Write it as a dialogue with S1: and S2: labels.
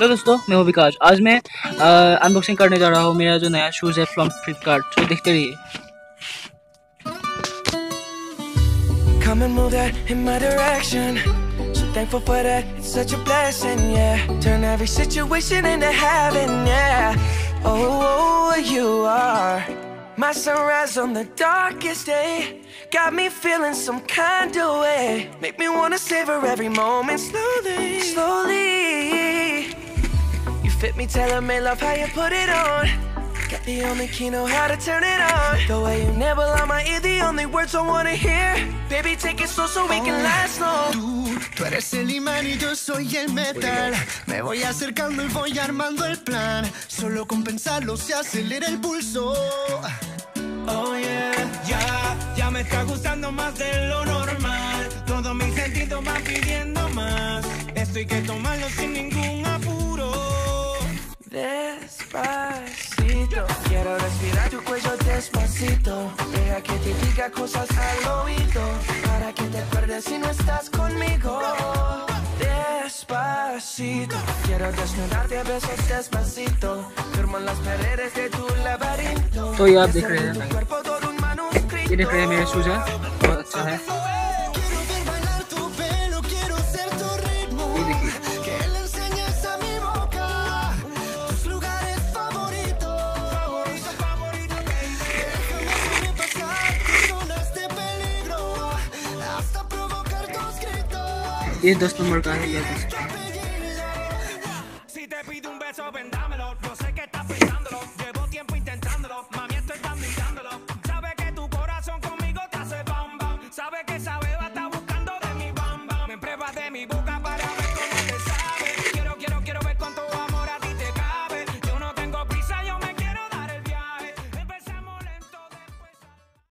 S1: हेलो दोस्तों मैं हूँ विकास आज मैं अनबॉक्सिंग करने जा रहा हूँ मेरा जो नया शूज़ है फ्रॉम फ्लिपकार्ट तो देखते रहिए Come and move that in my direction So thankful for that, it's such a blessing, yeah Turn every situation into heaven, yeah Oh, oh you are My sunrise on the darkest day Got me feeling some kind of way Make me wanna savor every moment slowly Slowly fit me, tailor-made, love how you put it on. Got the only key, know how to turn it on. The way you never on my ear, the only words I wanna hear. Baby, take it slow so we can last long.
S2: Tú, tú eres el imán y yo soy el metal. Me voy acercando y voy armando el plan. Solo con pensarlo se acelera el pulso.
S3: Oh yeah, ya, ya me está gustando más de lo normal. Todos mis sentidos van pidiendo más. Esto hay que tomarlo sin ningún apuro.
S4: Despacito, quiero respirar tu cuello despacito. Deja que te diga cosas al oído. Para que te acuerdes si no estás conmigo. Despacito, quiero desnudarte a besos despacito. Firmo en las paredes de tu laberinto.
S1: तो ये आप देख रहे हैं ये देख रहे हैं मेरे शूज़ है बहुत अच्छा है ये दस नंबर का है